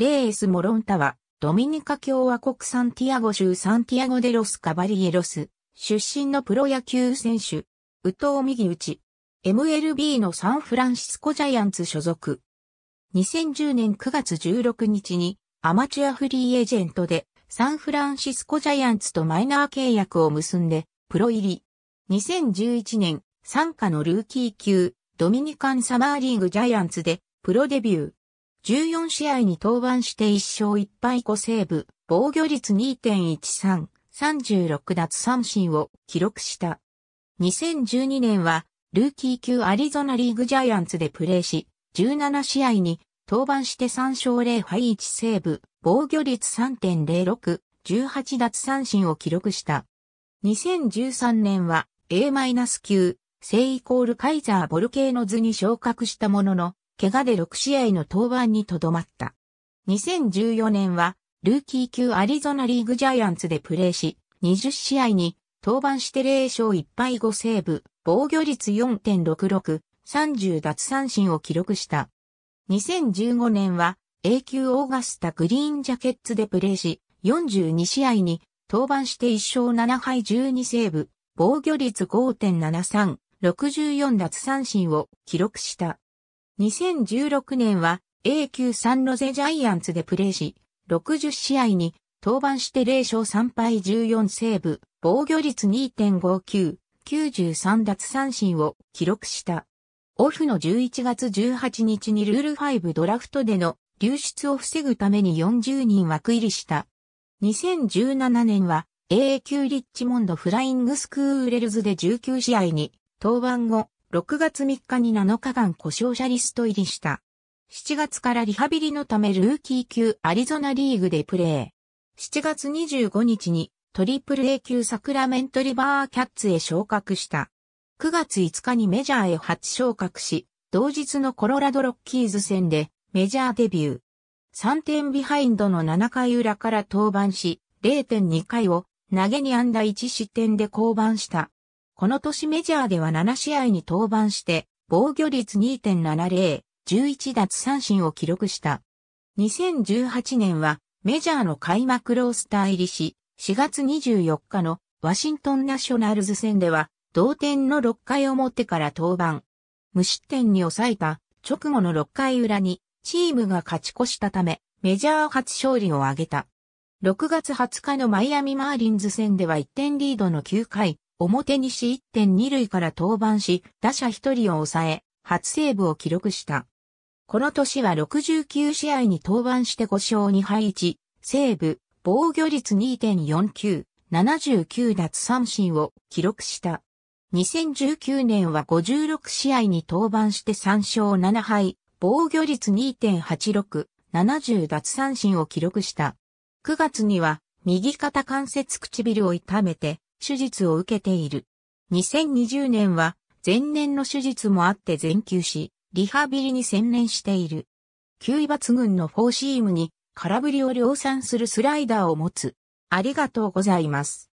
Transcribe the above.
レース・モロンタは、ドミニカ共和国サンティアゴ州サンティアゴデロスカバリエロス、出身のプロ野球選手、宇藤右打ち、MLB のサンフランシスコジャイアンツ所属。2010年9月16日にアマチュアフリーエージェントでサンフランシスコジャイアンツとマイナー契約を結んでプロ入り。2011年、参加のルーキー級ドミニカンサマーリーグジャイアンツでプロデビュー。14試合に登板して1勝1敗5セーブ、防御率2.13、36奪三振を記録した。2012年は、ルーキー級アリゾナリーグジャイアンツでプレーし、17試合に登板して3勝0敗1セーブ、防御率3.06、18奪三振を記録した。2013年は A- 級、聖イコールカイザーボルケーノズに昇格したものの、怪我で6試合の登板にとどまった。2014年は、ルーキー級アリゾナリーグジャイアンツでプレーし、20試合に登板して0勝1敗5セーブ、防御率4.66、30奪三振を記録した。2015年は A 級オーガスタグリーンジャケッツでプレーし、42試合に登板して1勝7敗12セーブ、防御率5.73、64奪三振を記録した。2016年は A 級サンロゼジャイアンツでプレーし、60試合に登板して0勝3敗14セーブ、防御率2.59、93奪三振を記録した。オフの11月18日にルール5ドラフトでの流出を防ぐために40人枠入りした。2017年は A 級リッチモンドフライングスクーレルズで19試合に登板後6月3日に7日間故障者リスト入りした。7月からリハビリのためルーキー級アリゾナリーグでプレー。7月25日にトリプル A 級サクラメントリバーキャッツへ昇格した。9月5日にメジャーへ初昇格し、同日のコロラドロッキーズ戦でメジャーデビュー。3点ビハインドの7回裏から登板し、0.2回を投げに安打1失点で降板した。この年メジャーでは7試合に登板して、防御率2.70、11奪三振を記録した。2018年はメジャーの開幕ロースター入りし、4月24日のワシントンナショナルズ戦では同点の6回表から登板。無失点に抑えた直後の6回裏にチームが勝ち越したためメジャー初勝利を挙げた。6月20日のマイアミマーリンズ戦では1点リードの9回表西1.2塁から登板し、打者1人を抑え、初セーブを記録した。この年は69試合に登板して5勝2敗1、セーブ、防御率2.49、79奪三振を記録した。2019年は56試合に登板して3勝7敗、防御率2.86、70奪三振を記録した。9月には右肩関節唇を痛めて手術を受けている。2020年は前年の手術もあって全休し、リハビリに専念している。球威抜群のフォーシームに空振りを量産するスライダーを持つ。ありがとうございます。